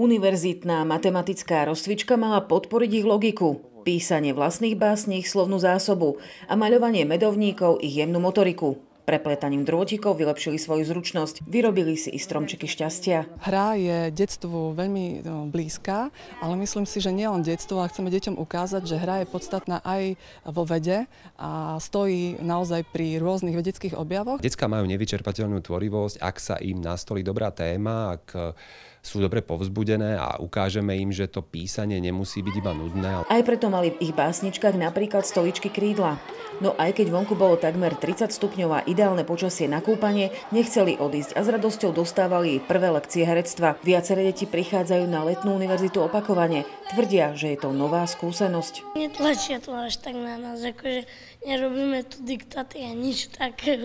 Univerzitná matematická rozcvička mala podporiť ich logiku, písanie vlastných básní, slovnú zásobu a maľovanie medovníkov ich jemnú motoriku. Prepletaním drôtikov vylepšili svoju zručnosť, vyrobili si i stromčeky šťastia. Hra je detstvu veľmi no, blízka, ale myslím si, že nielen detstvo, ale chceme deťom ukázať, že hra je podstatná aj vo vede a stojí naozaj pri rôznych vedeckých objavoch. Detská majú nevyčerpateľnú tvorivosť, ak sa im nastolí dobrá téma, ak sú dobre povzbudené a ukážeme im, že to písanie nemusí byť iba nudné. Aj preto mali v ich básničkách napríklad stoličky krídla. No aj keď vonku bolo takmer 30 stupňov a ideálne počasie na kúpanie, nechceli odísť a s radosťou dostávali prvé lekcie herectva. Viaceré deti prichádzajú na letnú univerzitu opakovane. Tvrdia, že je to nová skúsenosť. Netlačia to až tak na nás, akože nerobíme tu diktáty a nič také.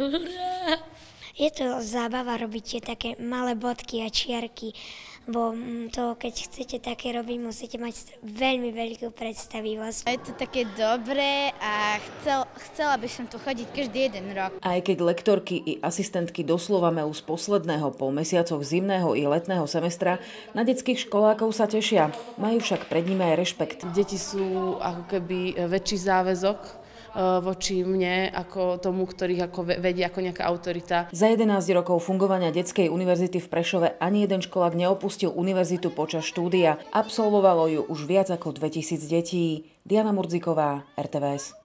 Je to zábava robiť tie také malé bodky a čiarky, bo mm, to, keď chcete také robiť, musíte mať veľmi veľkú predstavivosť. Je to také dobré a chcel, chcela by som tu chodiť každý jeden rok. Aj keď lektorky i asistentky doslova majú z posledného pol mesiacoch zimného i letného semestra, na detských školákov sa tešia. Majú však pred nimi aj rešpekt. Deti sú ako keby väčší záväzok voči mne ako tomu, ktorých ako vedie ako nejaká autorita. Za 11 rokov fungovania Detskej univerzity v Prešove ani jeden školák neopustil univerzitu počas štúdia. Absolvovalo ju už viac ako 2000 detí. Diana Murdziková, RTVS.